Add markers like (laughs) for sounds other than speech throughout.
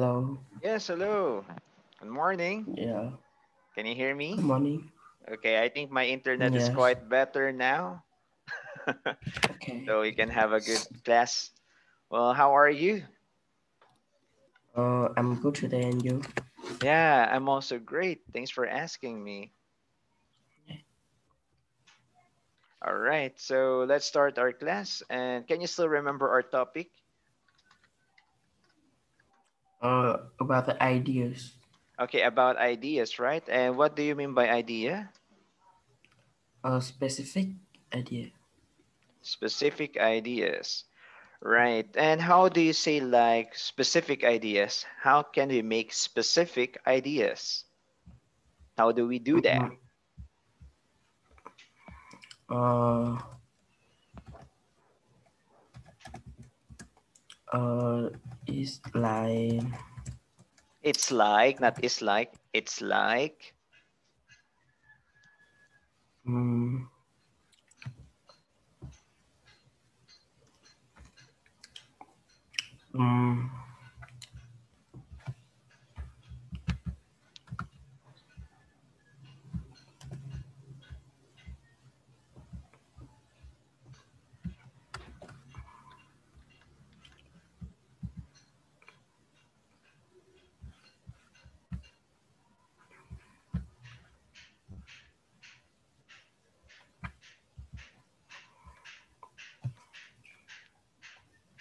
Hello. Yes, hello. Good morning. Yeah. Can you hear me? Good morning. Okay, I think my internet is quite better now. (laughs) Okay. so we can have a good class. Well, how are you? Uh, I'm good today, and you? Yeah, I'm also great. Thanks for asking me. All right, so let's start our class. And can you still remember our topic? Uh, about the ideas. Okay, about ideas, right? And what do you mean by idea? A specific idea. Specific ideas. Right. And how do you say like specific ideas? How can we make specific ideas? How do we do that? Mhm. Uh, uh, it's like It's like, not is like, it's like. mm, mm,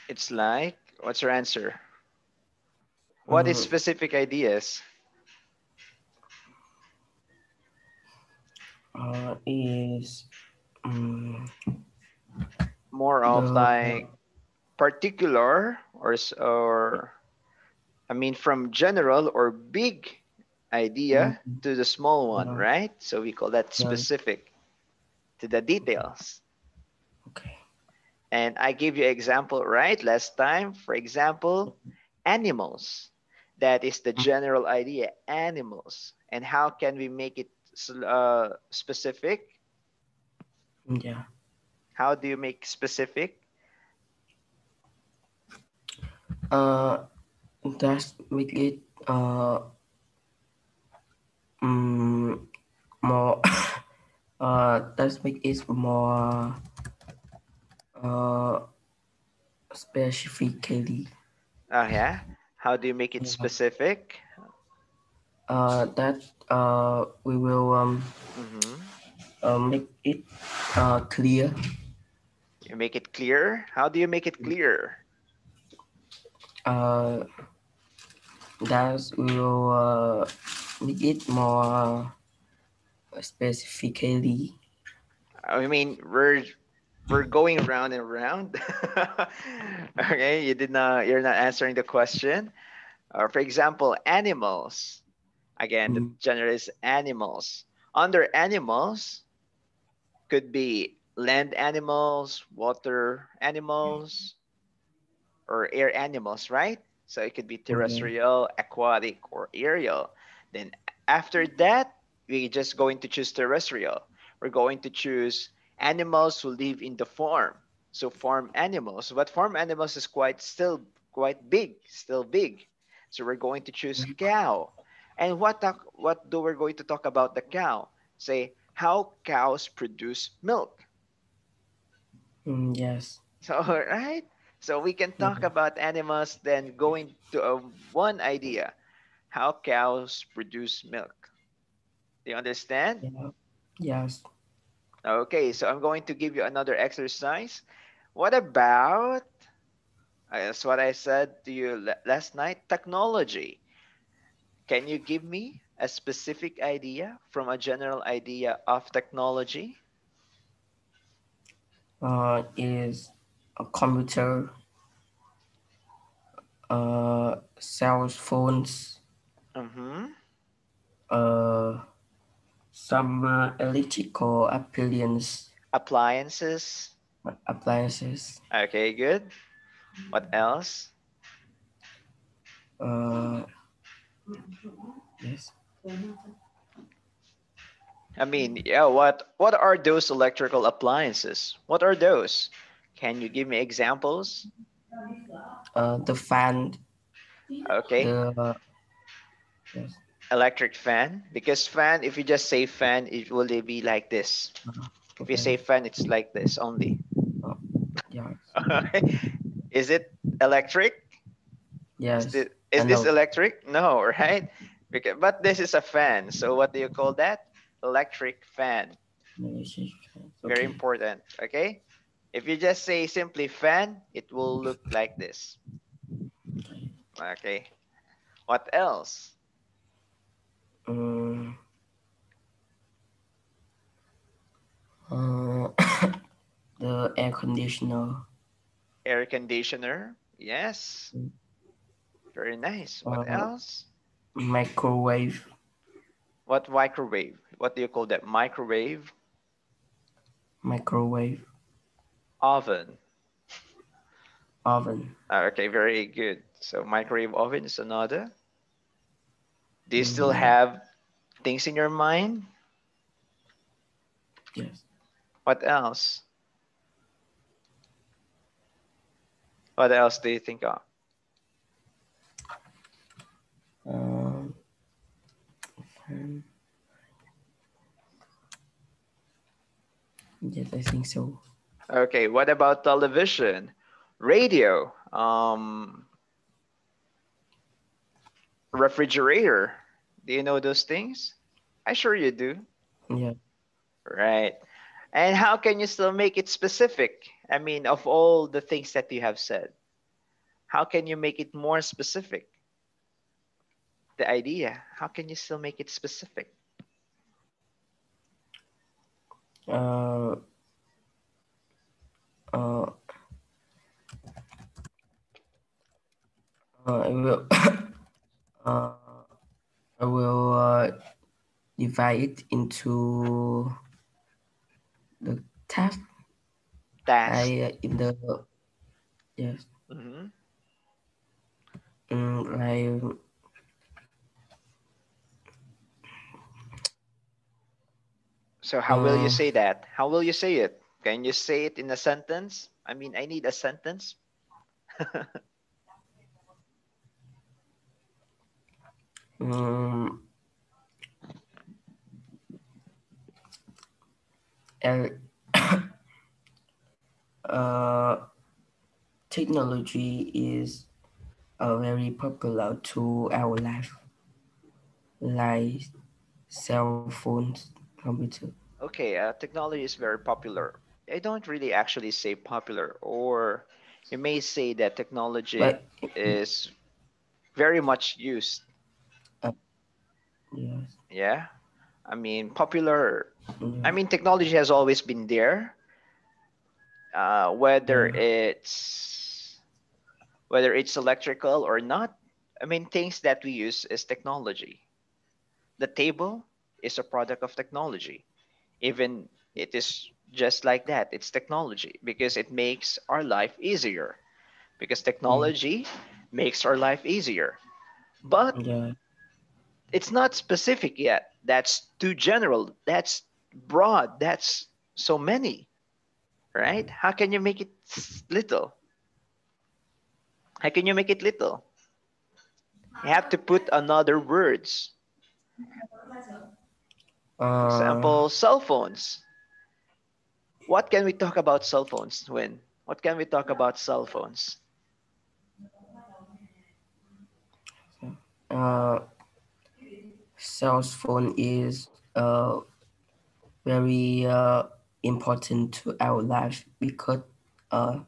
It's like, what's your answer? What is Uh, specific ideas? uh, is mm, More of the- like particular or, or, I mean, from general or big idea Mhm. to the small one, Yeah. right? So we call that Yeah. specific to the details. And I gave you example, right? Last time, for example, animals. That is the general idea, animals. And how can we make it uh, specific? Yeah. How do you make specific? Uh, that's make it uh mm, more (laughs) uh that's make it more uh specifically Oh yeah. How do you make it Yeah. specific? uh that uh we will um Mhm. uh, make it uh clear You make it clear. How do you make it clear? uh that we will uh make it more specifically I mean, we're we're going round and round. (laughs) okay, you did not. You're not answering the question. Uh, for example, animals. Again, the Mm. general is animals. Under animals, could be land animals, water animals, or air animals, right? So it could be terrestrial, aquatic, or aerial. Then after that, we just going to choose terrestrial. We're going to choose animals who live in the farm. So farm animals, but farm animals is quite still quite big, still big. So we're going to choose cow. And what talk, what do we're going to talk about the cow? Say how cows produce milk. Mm, yes So (laughs) right? So we can talk Mhm. about animals then going to a, one idea, how cows produce milk. Do you understand? yeah yes Okay, so I'm going to give you another exercise. What about, uh, that's what I said to you last night, technology. Can you give me a specific idea from a general idea of technology? uh, is a computer, uh, cell phones, Mm-hmm. uh, some uh, electrical appliance, Appliances. appliances, Okay, good. What else? uh, yes, I mean, yeah, what what are those electrical appliances? What are those? Can you give me examples? uh, the fan, Okay. The yes. Electric fan. Because fan, if you just say fan, it will be like this. If you say fan, it's like this only. Yeah. (laughs) Is it electric? Yes. Is, thi- is this electric? No, right? Because, but this is a fan. So what do you call that? Electric fan. Okay. Very important. Okay. If you just say simply fan, it will look like this. Okay. Okay. What else? Um, uh, (coughs) (coughs) the air conditioner. Air conditioner. Yes. Very nice. What Uh, else? Microwave. What microwave? What do you call that? Microwave? Microwave. Oven. Oven. Ah, Okay, very good. So microwave oven is another. Do you still Mm. have things in your mind? Yes. What else? What else do you think of? Um. Yes, I think so. Okay, what about television? Radio, um, refrigerator. Do you know those things? I sure you do. Yeah. Right. And how can you still make it specific? I mean, of all the things that you have said, how can you make it more specific? The idea, how can you still make it specific? Uh, uh, uh, I will, (coughs) uh, I will uh, divide it into the task Task. I uh, in the yes, Mhm. mm, like So how will you Uh, say that? How will you say it? Can you say it in a sentence? I mean, I need a sentence. (laughs) um, er- (coughs) uh, technology is a very popular to our life, like cell phones, computer. Okay, uh, technology is very popular. I don't really actually say popular, or you may say that technology But is very much used. Yes, Yeah. I mean, popular, I mean, technology has always been there. Uh, whether it's whether it's electrical or not, I mean, things that we use is technology. The table is a product of technology. Even it is just like that. It's technology because it makes our life easier. Because technology makes our life easier. But yeah, it's not specific yet. That's too general. That's broad. That's so many, right? How can you make it little? How can you make it little? You have to put another words. uh, Example, cell phones. What can we talk about cell phones, Win? What can we talk about cell phones? uh, cell phone is uh, very uh, important to our life because uh,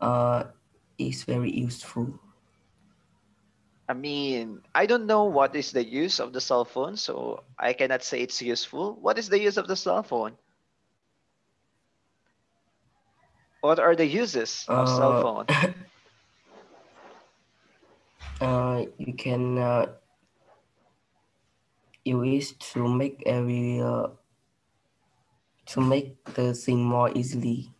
uh, it's very useful. I mean, I don't know what is the use of the cell phone, so I cannot say it's useful. What is the use of the cell phone? What are the uses of cell Uh, phone? (laughs) uh, you can uh, use it to make every uh, to make the thing more easily.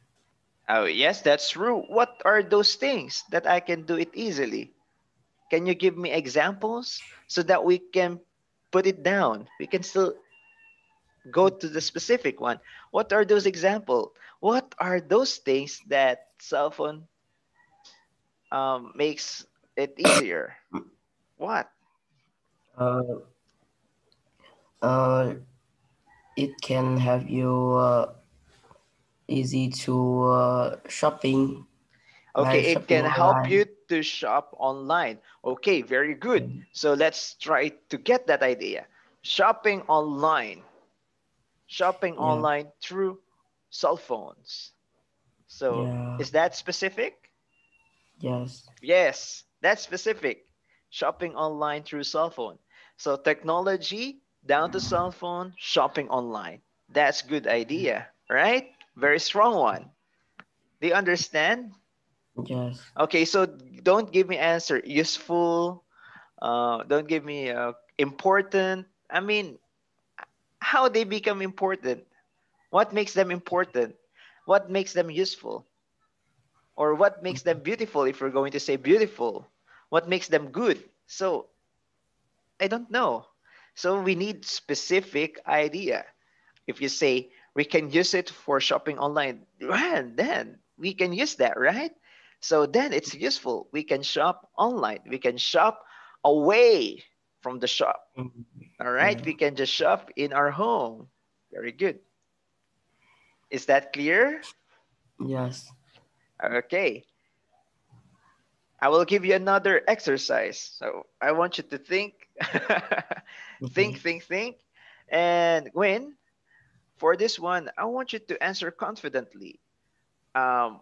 Oh, yes, that's true. What are those things that I can do it easily? Can you give me examples so that we can put it down? We can still go to the specific one. What are those examples? What are those things that cell phone um, makes it easier? (coughs) What? Uh, uh, it can have you uh, easy to uh, shopping. Okay, it can shopping help online. you to shop online. Okay, very good. So let's try to get that idea. Shopping online. Shopping Yeah. online through cell phones. So Yeah. is that specific? Yes. Yes, that's specific. Shopping online through cell phone. So technology down to cell phone, shopping online. That's good idea, right? Very strong one. Do you understand? Yes. Okay, so don't give me answer useful. Uh, don't give me uh, important. I mean, how they become important? What makes them important? What makes them useful? Or what makes them beautiful? If we're going to say beautiful, what makes them good? So, I don't know. So we need specific idea. If you say we can use it for shopping online, well, then we can use that, right? So then it's useful. We can shop online. We can shop away from the shop. Mm, All right. Yeah. We can just shop in our home. Very good. Is that clear? Yes. Okay. I will give you another exercise. So I want you to think, (laughs) think, Okay. think, think. And when for this one, I want you to answer confidently. Um,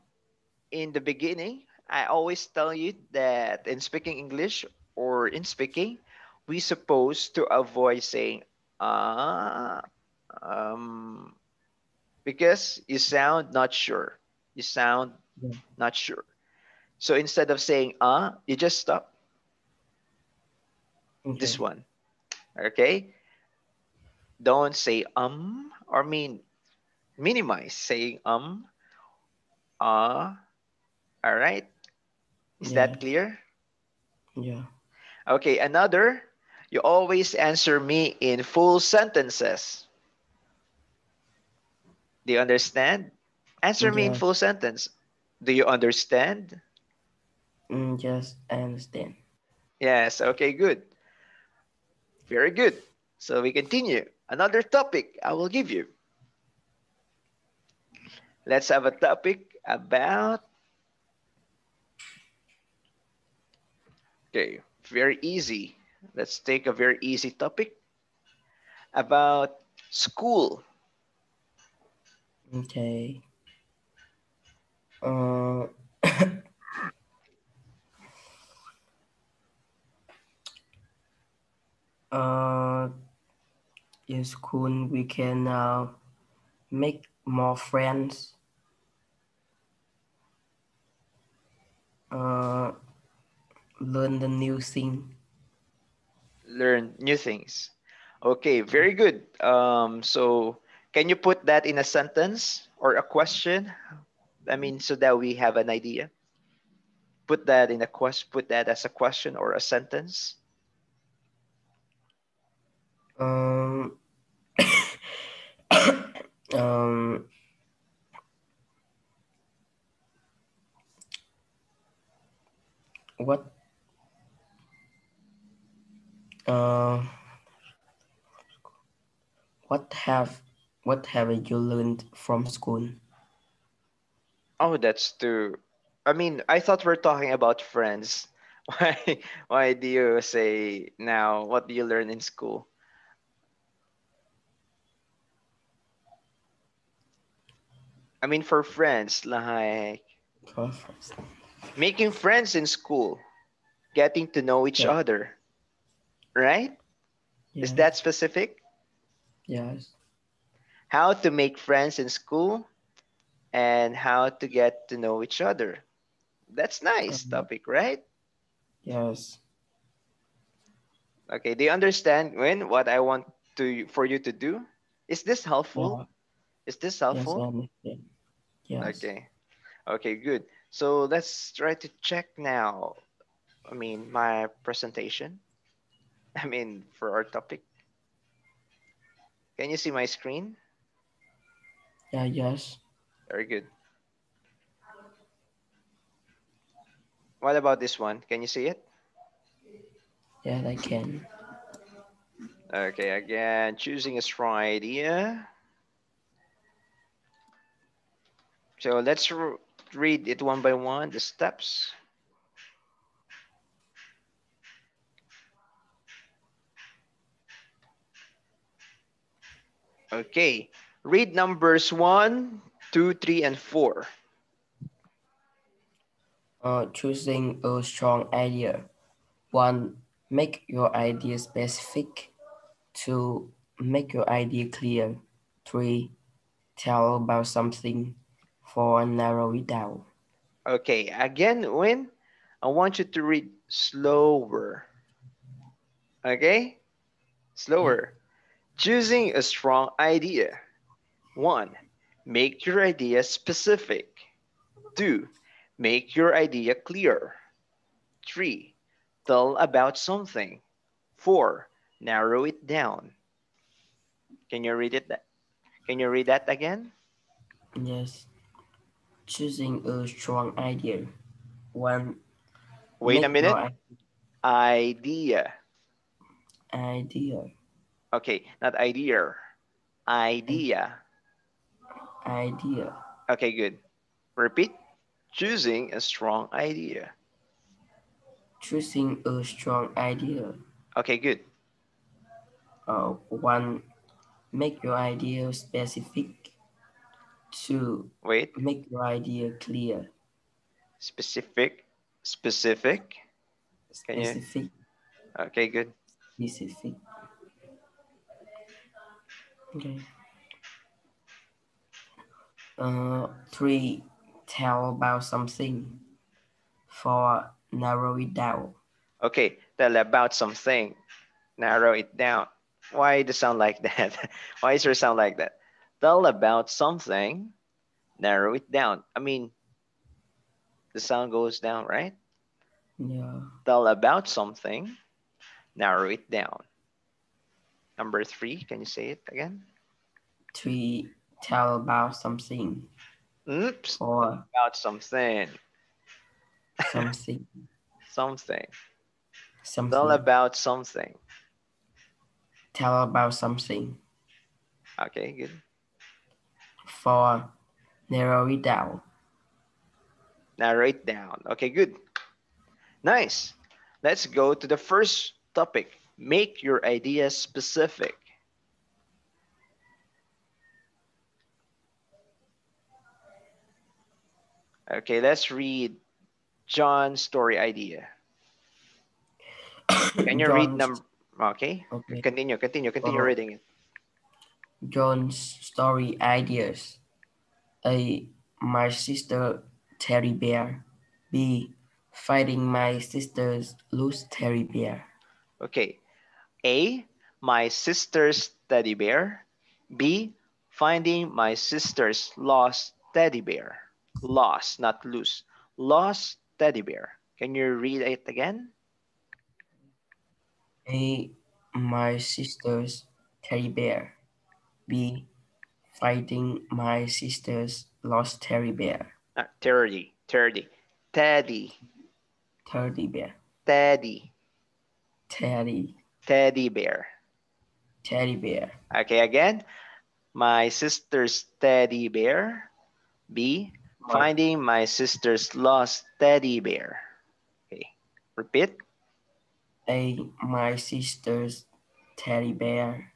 in the beginning, I always tell you that in speaking English or in speaking, we supposed to avoid saying uh um because you sound not sure. You sound Yeah. not sure. So instead of saying uh, you just stop this one. Okay? Don't say um or mean minimize saying um uh all right is that clear? Yeah. okay another. You always answer me in full sentences. Do you understand? Answer me in full sentence. Do you understand? Mm, yes, I understand. yes okay good very good so we continue another topic i will give you let's have a topic about Okay, very easy. Let's take a very easy topic about school. Okay. Uh, (coughs) (coughs) uh, in school we can uh, make more friends. Uh, learn the new thing. Learn new things. Okay, very good. Um, so can you put that in a sentence or a question? I mean, so that we have an idea. Put that in a question. Put that as a question or a sentence. Um, (coughs) um, what? Uh, what have what have you learned from school? Oh, that's too. I mean, I thought we're talking about friends. (laughs) Why? Why do you say now? What do you learn in school? I mean, for friends, like making friends in school, getting to know each Yeah. other, right? Is that specific? yes, How to make friends in school and how to get to know each other. That's nice Um, topic, right? yes, Okay, do you understand when what I want to for you to do? Is this helpful? yeah, Is this yes, helpful? understand. Yes, Okay. Okay, good. So let's try to check now. I mean, my presentation. (laughs) I mean, for our topic. Can you see my screen? yeah, yes, Very good. What about this one? Can you see it? Yeah, I can. Okay, again, choosing a strong idea. So let's read it one by one, the steps. Okay, read numbers one, two, three, and four. Uh, choosing a strong idea. One, make your idea specific. Two, make your idea clear. Three, tell about something. Four, narrow it down. Okay, again, Win, I want you to read slower. Okay? Slower. Choosing a strong idea. One, make your idea specific. Two, make your idea clear. Three, tell about something. Four, narrow it down. Can you read it? Can you read that again? Yes. Choosing a strong idea. One. Wait a minute. Idea. Idea. Okay, not idea. Idea. Idea. Okay, good. Repeat. Choosing a strong idea. Choosing a strong idea. Okay, good. Uh, one, make your idea specific. Two, wait. Make your idea clear. Specific. Specific. Specific. Okay, good. Specific. Okay. Uh, three, tell about something. Four, narrow it down. Okay, tell about something. Narrow it down. Why does it sound like that? (laughs) Why does it sound like that? Tell about something. Narrow it down. I mean, the sound goes down, right? Yeah. Tell about something. Narrow it down. Number three, can you say it again? Three, tell about something. Oops. Or about something. Something. (laughs) something. Something. Tell about something. Tell about something. Okay, good. Four, narrow it down. Narrow it down. Okay, good. Nice. Let's go to the first topic. Make your ideas specific. Okay, let's read John's story idea. Can you John's... read number? Okay. okay. Continue, continue, continue reading it. John's story ideas. A. My sister teddy bear. B. Fighting my sister's loose teddy bear. Okay. A. My sister's teddy bear. B. Finding my sister's lost teddy bear. Lost, not loose. Lost teddy bear. Can you read it again? A. My sister's teddy bear. B. Fighting my sister's lost teddy bear. Uh, teddy, teddy, teddy. Teddy bear. Teddy. Teddy. Teddy bear. Teddy bear. Okay, again. My sister's teddy bear. B. Finding my sister's lost teddy bear. Okay, repeat. A. My sister's teddy bear.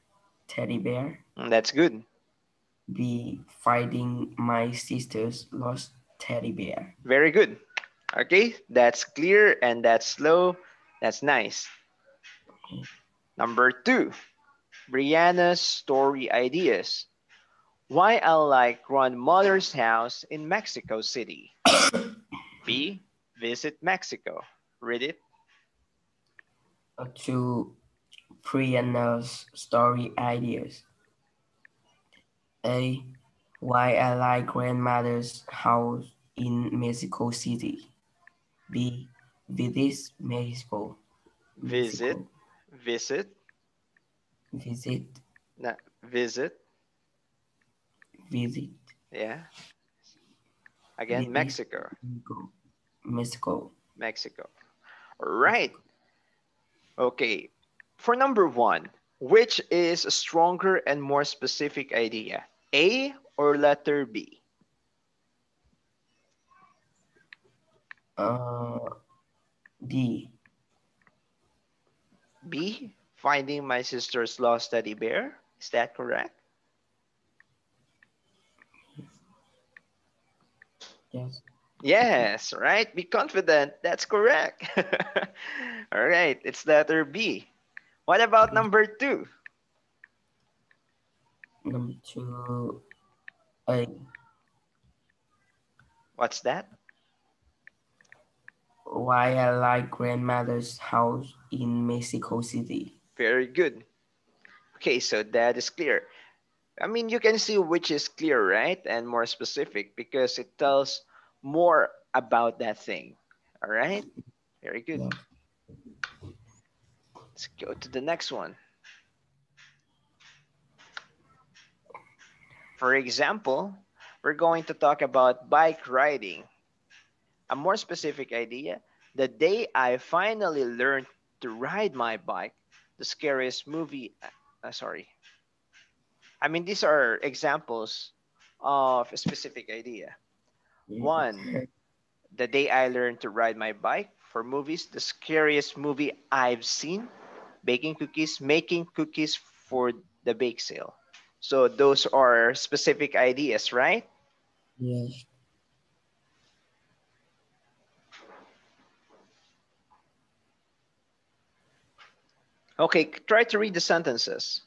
Teddy bear. Mm, that's good. B. Finding my sister's lost teddy bear. Very good. Okay, that's clear and that's slow. That's nice. Okay. Number two, Brianna's story ideas. Why I like grandmother's house in Mexico City. (coughs) B, visit Mexico. Read it. To Brianna's story ideas. A, why I like grandmother's house in Mexico City. B, visit Mexico. Visit, Mexico. visit. Visit. No, visit visit. Yeah. Again, visit Mexico. Mexico. Mexico. All right. Okay, for number one, which is a stronger and more specific idea? A or letter B? Uh, D. B, finding my sister's lost teddy bear. Is that correct? Yes. Yes, right? Be confident. That's correct. (laughs) All right, it's letter B. What about number two? Number two, A. What's that? Why I like grandmother's house in Mexico City. Very good. Okay, so that is clear. I mean, you can see which is clear, right? And more specific because it tells more about that thing. All right? Very good. Yeah. Let's go to the next one. For example, we're going to talk about bike riding. A more specific idea, the day I finally learned to ride my bike, the scariest movie, uh, sorry. I mean, these are examples of a specific idea. One, the day I learned to ride my bike. For movies, the scariest movie I've seen, baking cookies, making cookies for the bake sale. So those are specific ideas, right? Yes. Okay, try to read the sentences.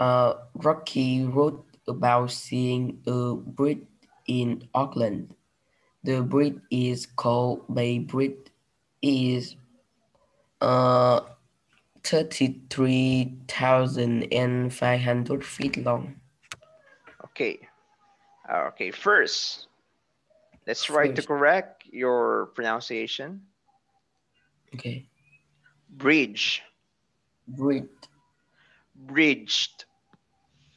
Uh, Rocky wrote about seeing a bridge in Auckland. The bridge is called Bay Bridge. Is uh, 33,500 feet long. Okay. Uh, Okay, first, let's try to correct your pronunciation. Okay. Bridge, Bridge, bridged.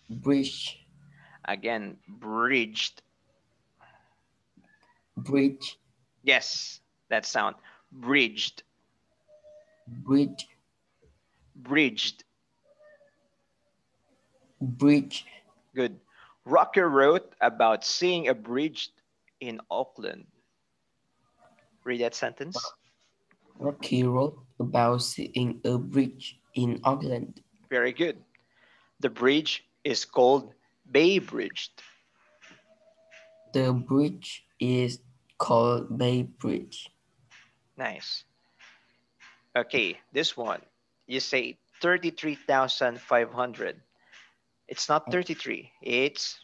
bridge, Again, bridged. bridge, Yes, that sound. Bridged, bridge, bridged. bridge. Good. Rocker wrote about seeing a bridge in Auckland. Read that sentence. Rocky wrote about seeing a bridge in Auckland. Very good. The bridge is called Bay Bridge. The bridge is called Bay Bridge. Nice. Okay, this one you say 33,500. It's not 33, it's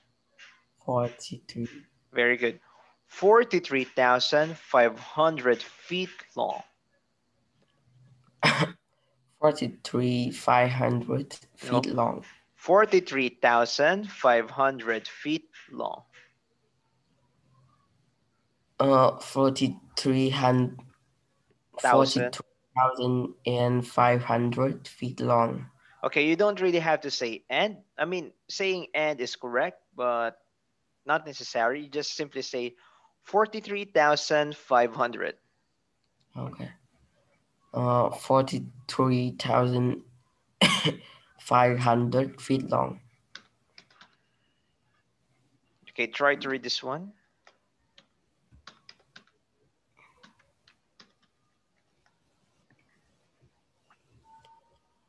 43. Very good. 43,500 feet long. (coughs) 43,500 feet nope. long. 43,500 feet long. Uh, 4,300. 43, 1,500 feet long. Okay, you don't really have to say and. I mean, saying and is correct, but not necessary. You just simply say 43,500. Okay. Uh, 43,500 feet long. Okay, try to read this one.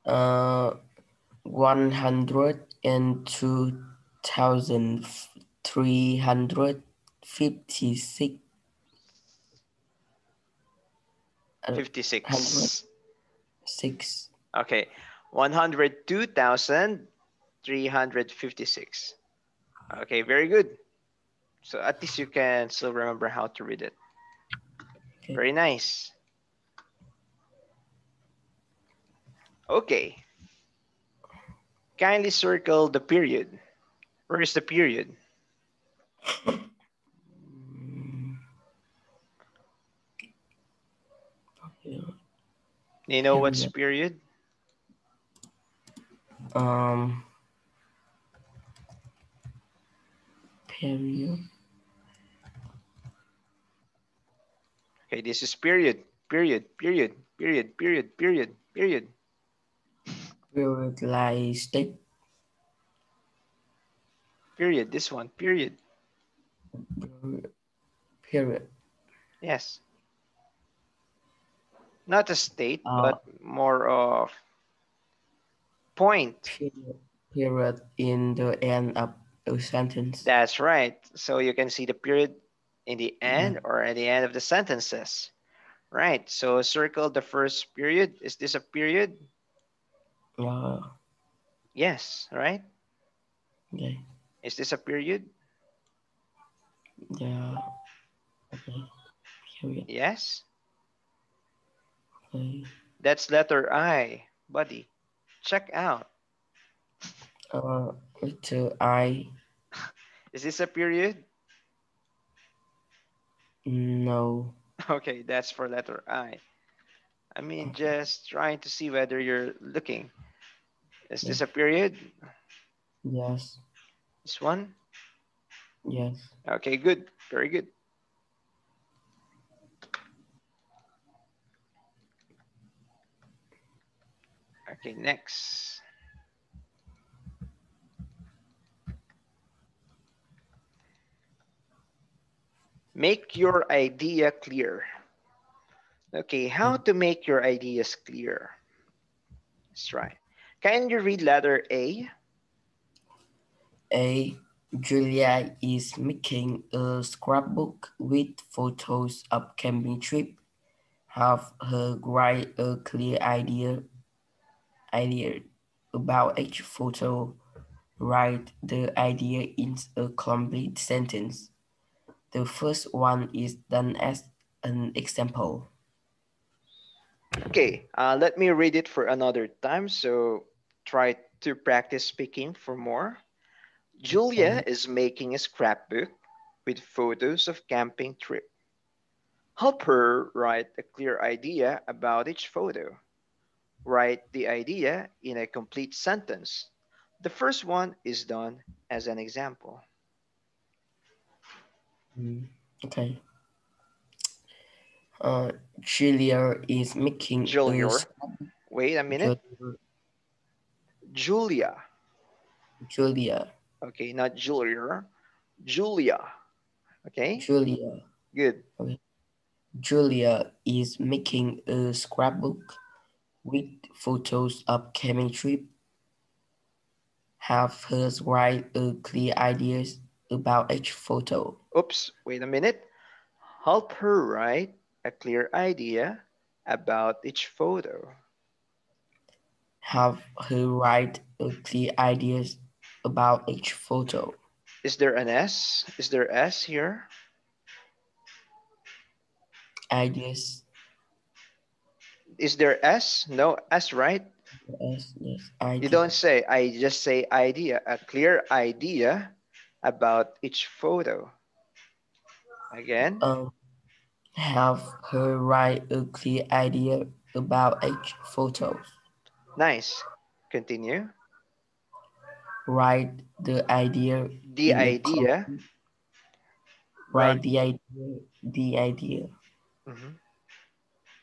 Uh, 102,356 uh, 56. six. Okay, 102,356. Okay, very good. So at least you can still remember how to read it. Okay. Very nice. Okay. Kindly circle the period. Where is the period? Do you know what's period? Um, period. Okay, this is period, period, period, Period, period, period, period. Periodistic. Period. This one, period. Period. Yes. Not a state, Uh, but more of point. Period. Period in the end of a sentence. That's right. So you can see the period in the end Mm-hmm. or at the end of the sentences. Right. So circle the first period. Is this a period? Uh, Yes. Right. okay. Is this a period? Yeah. Okay. Period. Yes. Okay. That's letter I, buddy. Check out. Uh, letter I. (laughs) Is this a period? No. Okay, that's for letter I. I mean, just trying to see whether you're looking. Is this a period? Yes. This one? Yes. Okay, good. Very good. Okay, next. Make your idea clear. Okay, how to make your ideas clear? Let's try. Can you read letter A? A. Julia is making a scrapbook with photos of camping trip. Have her write a clear idea idea about each photo. Write the idea in a complete sentence. The first one is done as an example. Okay, uh, let me read it for another time. So try to practice speaking for more. Julia is making a scrapbook with photos of camping trip. Help her write a clear idea about each photo. Write the idea in a complete sentence. The first one is done as an example. Mm, Okay. Uh, Julia is making Julia. Wait a minute. Julia. Julia. Julia. Okay, not Julia. Julia. Okay, Julia. good. Okay. Julia is making a scrapbook with photos of camping trip. Have her write a clear ideas about each photo. Oops, wait a minute. Help her write a clear idea about each photo. Have her write a clear ideas about each photo. Is there an S? Is there S here? Ideas. Is there S? No S, right? Yes, yes. You don't say, I just say idea, a clear idea about each photo. Again, Um, have her write a clear idea about each photo. Nice. Continue. Write the idea. The idea. Write the idea. The idea. Mhm.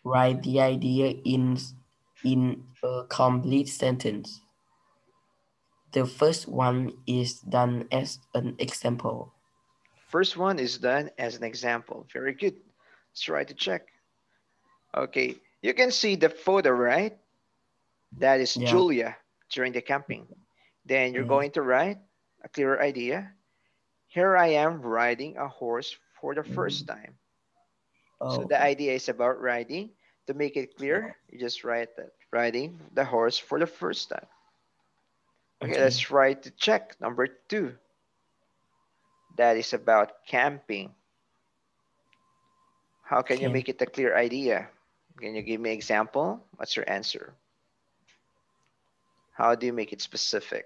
Write the idea in in a complete sentence. The first one is done as an example. First one is done as an example. Very good. Let's try to check. Okay, you can see the photo, right? That is Yeah. Julia during the camping. Then you're Yeah. going to write a clearer idea. Here I am riding a horse for the first mm-hmm. time. So Oh, the idea is about riding. To make it clear, you just write that riding the horse for the first time. Okay, Okay. let's write the check number two. That is about camping. How can you make it a clear idea? Can you give me example? What's your answer? How do you make it specific?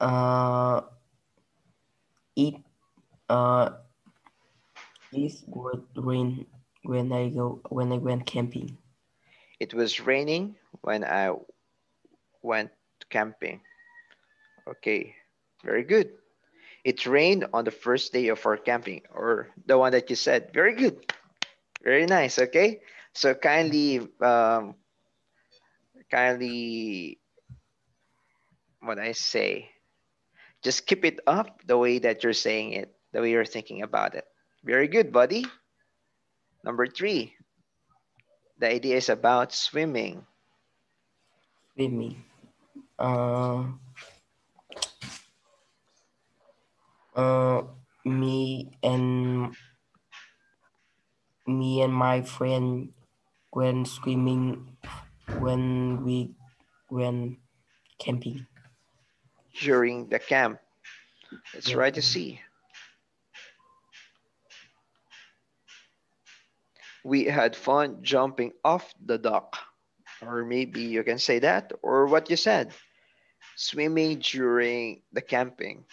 Uh, it uh, it would rain when I go when I went camping. It was raining when I went camping. Okay, very good. It rained on the first day of our camping, or the one that you said. Very good. Very nice. Okay. So kindly, um, kindly, what I say, just keep it up the way that you're saying it, the way you're thinking about it. Very good, buddy. Number three, the idea is about swimming. Swimming. Uh, uh, me and me and my friend went swimming when we went camping. During the camp. It's Yeah. right to see. We had fun jumping off the dock. Or maybe you can say that, or what you said, swimming during the camping.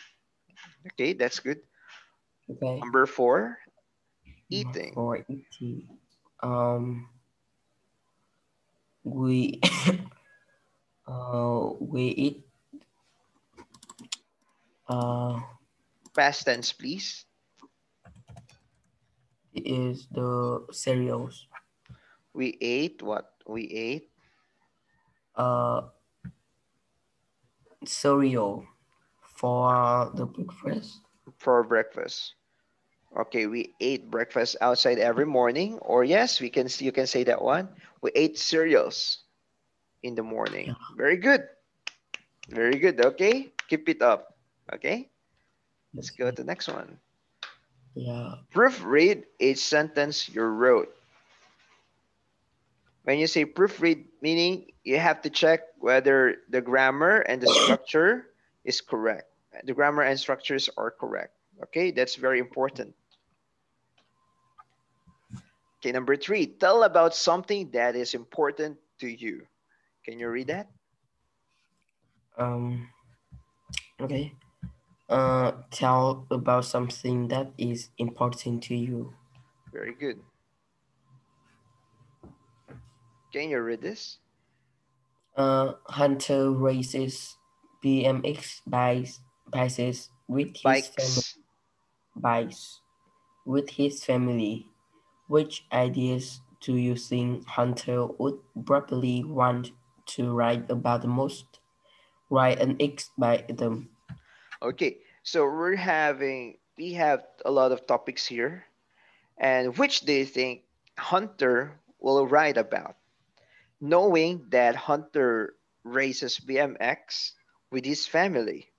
Okay, that's good. Okay. Number four, eating. For eating. Um, we (coughs) uh we eat uh Past tense, please. is the cereals We ate what? We ate uh cereal for the breakfast. for breakfast. Okay, we ate breakfast outside every morning, or yes, we can you can say that one. We ate cereals in the morning. Very good. Very good. Okay, keep it up. Okay, let's go to the next one. Yeah. Proofread a sentence you wrote. When you say proofread, meaning you have to check whether the grammar and the (coughs) structure is correct. The grammar and structures are correct. Okay, that's very important. Okay, number three, tell about something that is important to you. Can you read that? Um. Okay. Uh, tell about something that is important to you. Very good. Can you read this? Uh, Hunter races BMX bikes, bikes with his family. Bikes. Bikes with his family. Which ideas do you think Hunter would probably want to write about the most? Write an X by them. Okay, so we're having, we have a lot of topics here. And which do you think Hunter will write about? Knowing that Hunter races BMX with his family.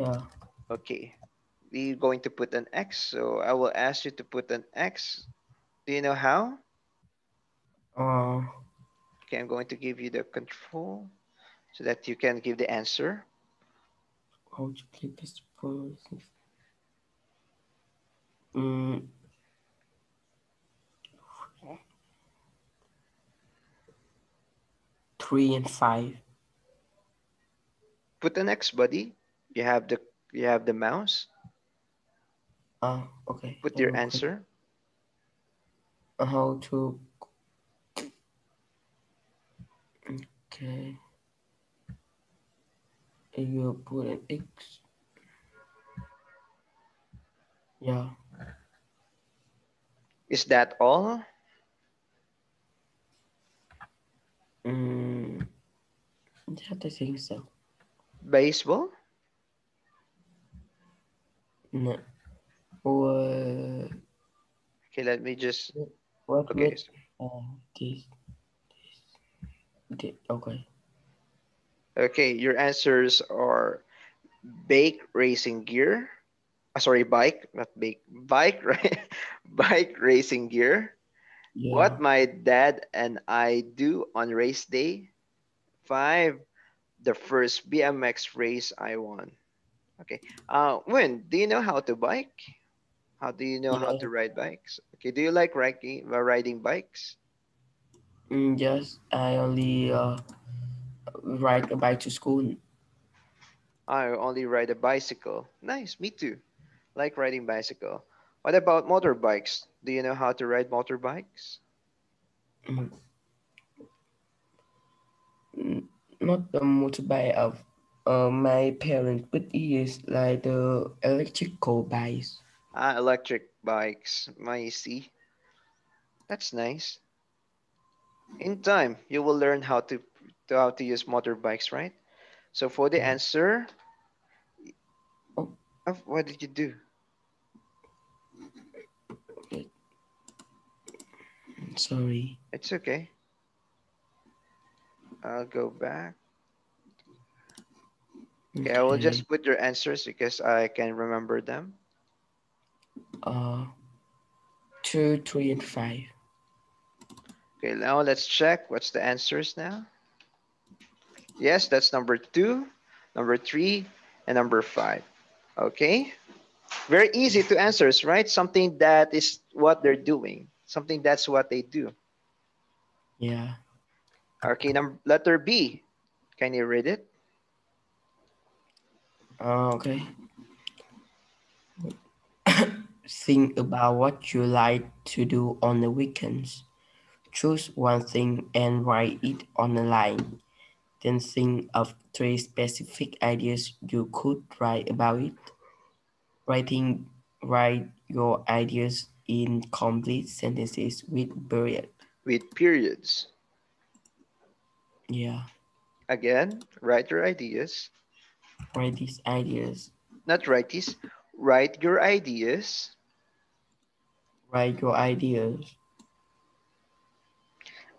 Yeah. Okay, we're going to put an X. So I will ask you to put an X. Do you know how? Uh, Okay, I'm going to give you the control so that you can give the answer. how to click this? Mm. Three and five. Put an X, buddy. You have the you have the mouse. Uh, okay. Put your click- answer. How to. Okay. You put an X. Yeah. Is that all? Mm, yeah, I think so. Baseball? No. What? Okay, let me just What okay. with uh, this? This. this okay. Okay, your answers are bake racing gear. Uh, sorry, bike, not bake. Bike, (laughs) right? bike racing gear. Yeah. What my dad and I do on race day. Five, the first BMX race I won. Okay. Uh, when do you know how to bike? How do you know how to ride bikes? Okay. Do you like riding uh, riding bikes? Mm, yes, I only uh ride a bike to school. I only ride a bicycle. Nice. Me too. Like riding bicycle. What about motorbikes? Do you know how to ride motorbikes? Mm. Mm, Not the motorbike of uh, my parents, but it is like the electrical bikes. Ah, electric bikes. I see. That's nice. In time, you will learn how to, to how to use motorbikes, right? So for the answer, Oh. what did you do? Sorry. It's okay. I'll go back. Okay, I will just put your answers because I can remember them. Uh, two, three, and five. Okay, now let's check what's the answers now. Yes, that's number two, number three, and number five. Okay, very easy to answers, right? Something that is what they're doing. Something that's what they do. Yeah. Okay, number letter B. Can you read it? Uh, okay. Think about what you like to do on the weekends. Choose one thing and write it on a line. Then think of three specific ideas you could write about it. Writing, write your ideas in complete sentences with period. With periods. Yeah, Again, write your ideas. write these ideas. Not write this. Write your ideas. Write your ideas.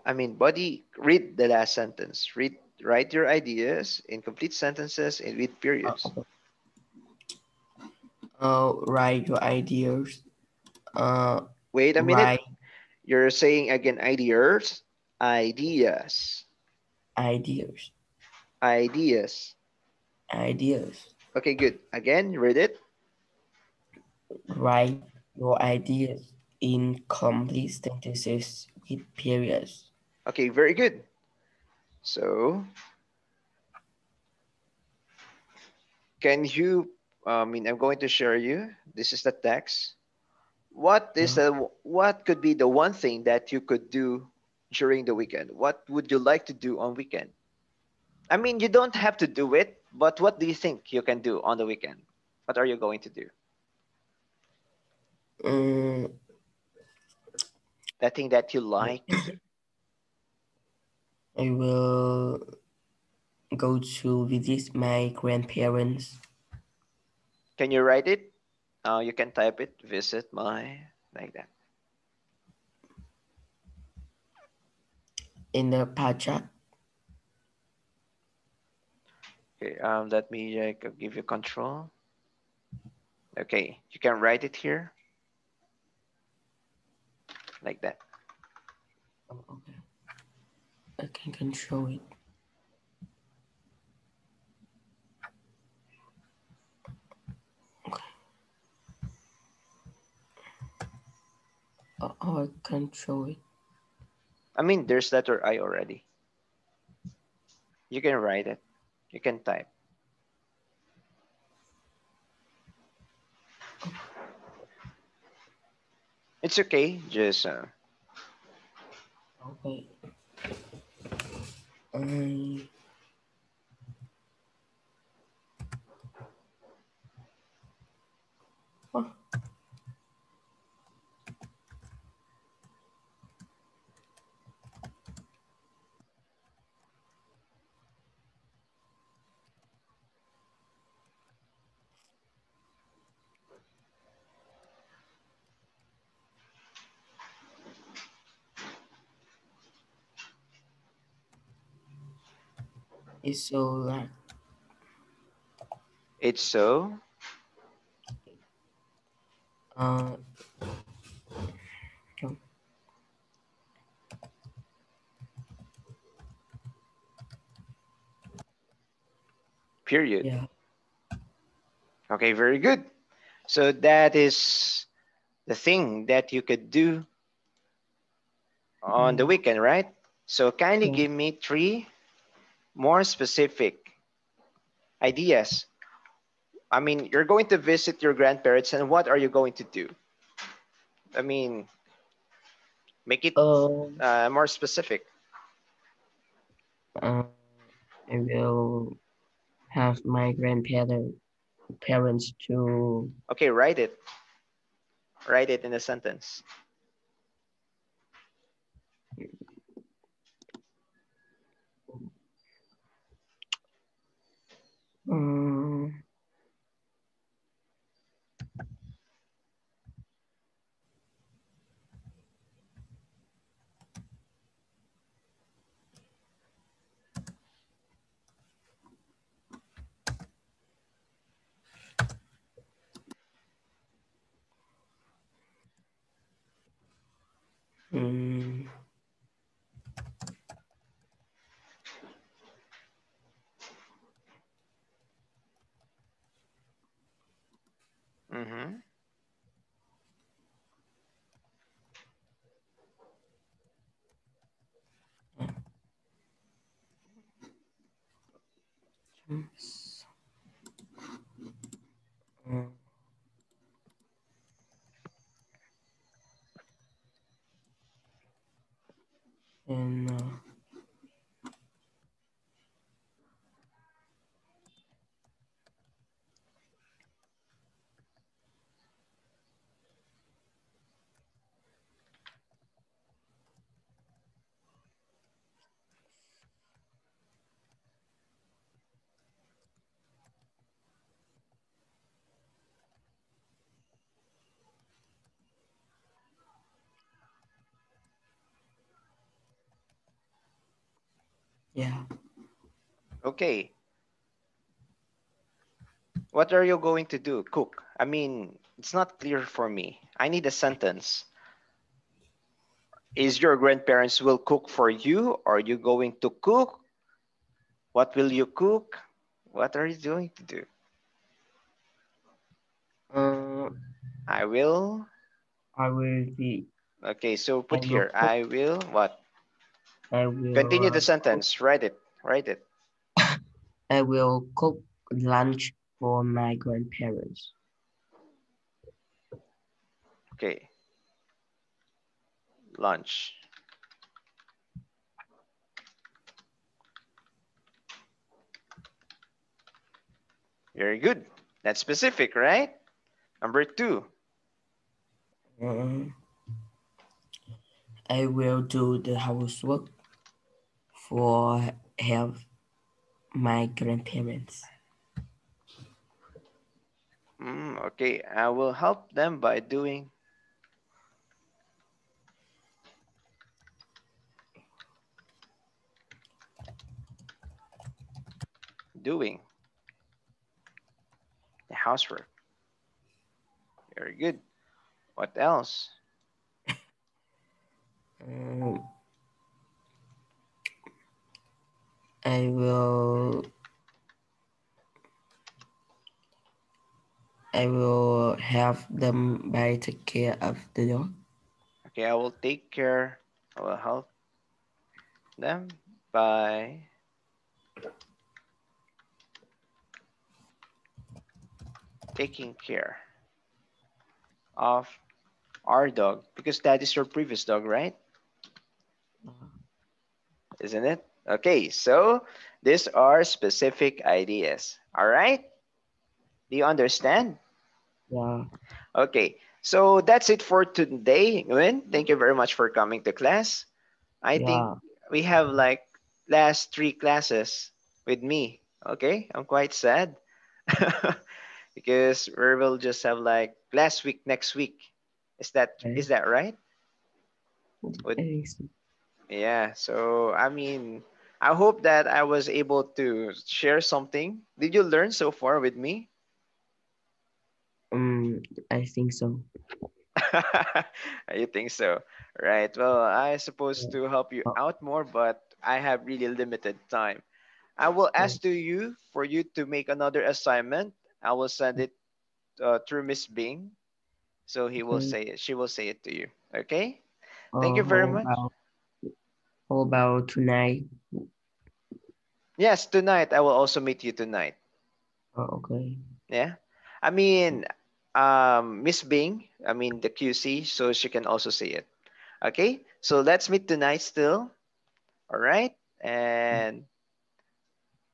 I mean, buddy, read the last sentence. Read, write your ideas in complete sentences and with periods. Uh, write your ideas. Uh, Wait a minute. write You're saying again ideas, ideas, ideas. ideas. Ideas. Okay, good. Again, read it. Write your ideas in complete sentences with periods. Okay, very good. So, can you, I mean, I'm going to share you. This is the text. What is mm-hmm. the, what could be the one thing that you could do during the weekend? What would you like to do on weekend? I mean, you don't have to do it, but what do you think you can do on the weekend? What are you going to do? Um, That thing that you like? (coughs) I will go to visit my grandparents. Can you write it? Uh, you can type it, visit my, like that. in the Pajak. Okay, um, let me uh, give you control. Okay, you can write it here. Like that. Oh, okay. I can control it. Okay. Oh, oh, I control it. I mean, there's letter I already. You can write it. You can type. It's okay. Just uh, Okay. Um, It's so like it's so. uh Period. yeah Okay, very good. So that is the thing that you could do on the Mm. weekend, right? So kindly Mm. give me three more specific ideas. I mean, you're going to visit your grandparents and what are you going to do? I mean, make it um uh, more specific. uh, I will have my grandparents parents to Okay, write it. Write it in a sentence. Um, Mm-hmm. yes. Mm, and uh, yeah. Okay. What are you going to do? Cook. I mean, it's not clear for me. I need a sentence. Is your grandparents will cook for you? Are you going to cook? What will you cook? What are you going to do? Uh, I will. I will be. Okay, so put here. cook. I will what? I will. Continue uh, the sentence. Write it. Write it. (laughs) I will cook lunch for my grandparents. Okay. Lunch. Very good. That's specific, right? Number two. Uh, I will do the housework for help my grandparents. Mm, okay, I will help them by doing. Doing the housework. Very good. What else? Um, (laughs) I will. I will have them by take care of the dog. Okay, I will take care. I will help them by taking care of our dog because that is your previous dog, right? Uh-huh. Isn't it? Okay, so these are specific ideas. All right? Do you understand? Yeah. Okay, so that's it for today. Nguyen. Thank you very much for coming to class. I think we have like last three classes with me. Okay, I'm quite sad (laughs) because we will just have like last week, next week. Is that Okay. is that right? I. Yeah. So I mean, I hope that I was able to share something. Did you learn so far with me? Um, I think so. (laughs) you think so? Right. Well, I supposed to help you out more, but I have really limited time. I will ask to you for you to make another assignment. I will send it uh, through Miss Bing, so he will Okay. say it. She will say it to you. Okay. Thank you very much. How about tonight? Yes, tonight I will also meet you tonight. Oh, okay. Yeah. I mean, um, Miss Bing, I mean the QC, so she can also see it. Okay. So let's meet tonight still. All right. And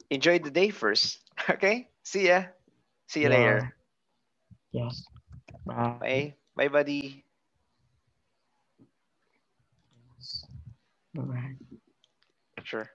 enjoy the day first. (laughs) Okay. See ya. See you Yeah. later. Yes. Bye. Bye. Bye, buddy. Bye. Sure.